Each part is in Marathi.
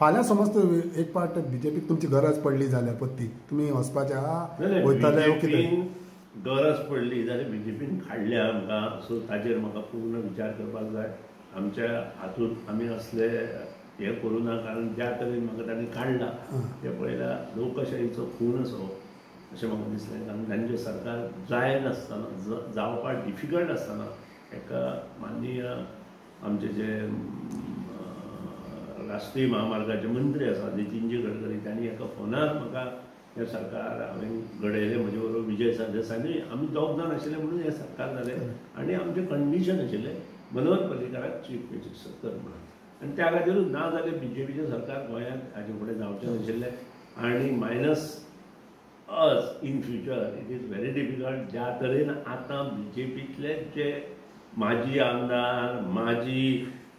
फाल्यां समज एक पार्ट बीजेपीक तुमची गरज पडली जाल्यार पत्ती. तुमी वचपाचे आहा वयतले कितें गरज पडली जाल्यार बीजेपीन काडल्या आमकां. सो ताजेर म्हाका पूर्ण विचार करपाक जाय. आमच्या हातूंत आमी असले हे करूं ना कारण ज्या तरेन म्हाका तांणी काडला ते पळयल्या लोकशाहीचो खून असो अशें म्हाका दिसलें. कारण तांचें सरकार जाय नासतना जावपाक डिफिकल्ट आसतना एका माननीय आमचे जे अं, राष्ट्रीय महामार्गाचे मंत्री आसा नितीनजी गडकरी. तांणी एका फोनार म्हाका हे सरकार हांवें घडयलें म्हजे बरोबर विजय सरदेसायनी आमी दोग जाण आशिल्ले म्हणून हे सरकार जालें आनी आमचें कंडिशन आशिल्लें मनोहर पर्रीकाराक चीफ मिनिस्टर कर म्हणून. आनी त्या खातीरूच ना जाल्यार बी जे पीचें सरकार गोंयांत हाजे फुडें जावचें नाशिल्लें आनी minus as in future it is very difficult ज्या तरेन आतां बी जे पीतले जे माजी आमदार माजी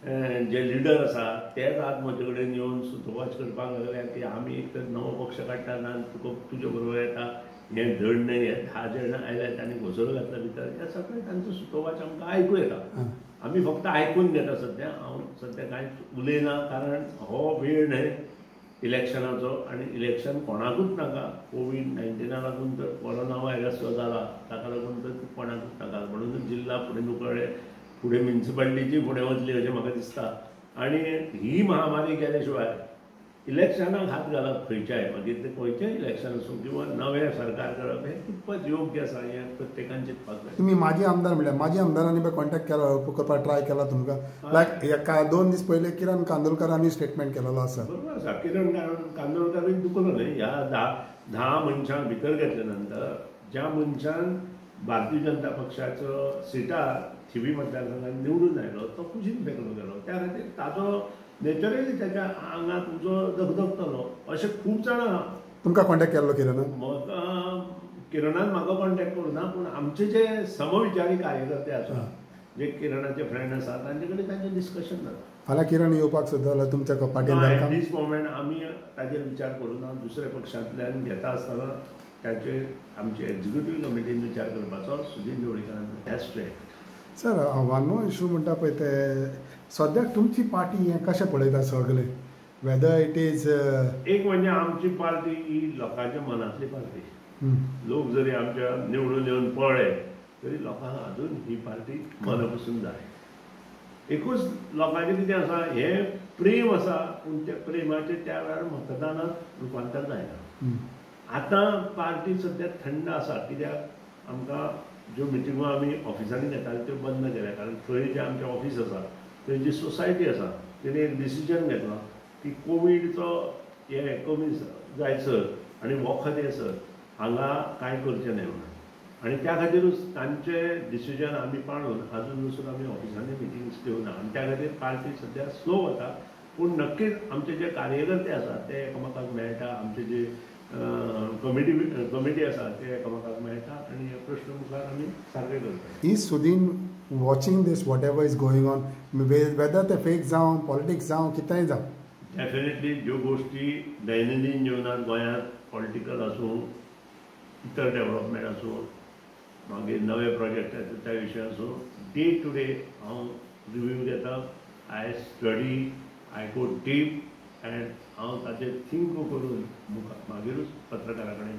जे लिडर आसा तेच आज म्हजे कडेन येवन सुतोवाच करपाक लागल्या की आमी एक तर नवो पक्ष काडटा ना तुका तुजे बरोबर येता. हे धड न्हय हे धा जण आयल्यात आनी घोसरो घातला भितर हे सगळें तांचो सुतोवाच आमकां आयकूं येता. आमी फक्त आयकून घेता सध्या. हांव सध्या कांयच उलयना कारण हो वेळ न्हय इलेक्शनाचो आनी इलेक्शन कोणाकूच नाका. कोवीड नायन्टिना लागून तर कोरोना व्हायरस जो जाला ताका लागून तर कोणाकूच नाका. म्हणूनच जिल्ला फुडें नुकळे फुडें म्युन्सिपालिटीची फुडें वचली अशें म्हाका दिसता आनी ही महामारी गेल्या शिवाय इलेक्शनाक हात घालप खंयच्याय मागीर ते खंयचेंय इलेक्शन आसूं किंवा नवें सरकार करप हें कितपत योग्य आसा हें प्रत्येकान चिंतपाक जाय तुमी माजी आमदार म्हणल्यार माजी आमदारांनी पळय कॉन्टॅक्ट केलो करपाक ट्राय केला तुमकां लायक एका दोन दीस पयले किरण कांदोळकरांनी स्टेटमेंट केलेलो आसा बरोबर आसा किरण कां- कांदोळकरूय दुखलो न्हय ह्या धा धा मनशां भितर घेतल्या नंतर ज्या मनशान भारतीय जनता पक्षाचो सिटार थिवी मतदारसंघात निवडून आयलो तो कुशीन फेकलो गेलो. त्या खातीर ताजो नेचरली त्याच्या आंगात उजो धगधगतलो. अशें खूब जाणां आहा. तुमकां कॉन्टॅक्ट केल्लो किरणान म्हाका किरणान म्हाका कॉन्टॅक्ट करूं ना पूण आमचे जे समविचारी कार्यकर्ते आसा जे किरणाचे फ्रेंड आसा तांचे कडेन तांचें डिस्कशन जाता फाल्यां किरण येवपाक सोदता जाल्यार तुमच्या एट दीस मोमेंट आमी ताजेर विचार करूना दुसऱ्या पक्षांतल्यान घेता आसतना त्याचेर आमचे एक्झिक्युटीव कमिटीन विचार करपाचो Sudin ढवळीकरान has to sir one issue म्हणटा पळय ते सद्याक तुमची पार्टी हें कशें पळयता सगळे? वेदर इट इज एक म्हणजे आमची पार्टी ही लोकांच्या मनांतली पार्टी. लोक जरी आमच्या निवडून येवन पळय तरी लोकांक अजून ही पार्टी मनपसून जाय एकूच लोकांचें कितें आसा हें प्रेम आसा पूण त्या प्रेमाचें त्या वेळार मतदानात रुपांतर जायना आतां पार्टी सद्या थंड आसा कित्याक आमकां ज्यो मिटिंगो आमी ऑफिसांनी घेताले त्यो बंद केल्या. कारण थंय जे आमचे ऑफिस आसा थंय जी सोसायटी आसा तेणी एक डिसिजन घेतला की कोविडचो हे कमी जायसर आनी वखद येसर हांगा कांय करचें न्हय म्हणून. आनी त्या खातीरूच तांचे डिसिजन आमी पाळून आजून पसून आमी ऑफिसांनी मिटिंग्स घेवना आनी त्या खातीर पार्टी सद्या स्लो वता पूण नक्कीच आमचे जे कार्यकर्ते आसा ते एकामेकाक मेळटा आमचे जे कमिटी कमिटी आसा ते एकामेकाक मेळटा आनी हे प्रश्न मुखार आमी सारके करता is Sudin watching this whatever is going on whether ते फेक जावं पॉलिटिक्स जावं कितेंय जावं डेफिनेटली ज्यो गोश्टी दैनंदीन जिवनात गोंयांत पॉलिटिकल आसूं इतर डेव्हलपमेंट आसूं मागीर नवे प्रोजेक्ट येता त्या विशयी आसूं डे टू डे हांव रिव्यू घेता I study I go deep and हांव ताचेर थिंक करून मुखार मागीरूच पत्रकारा कडेन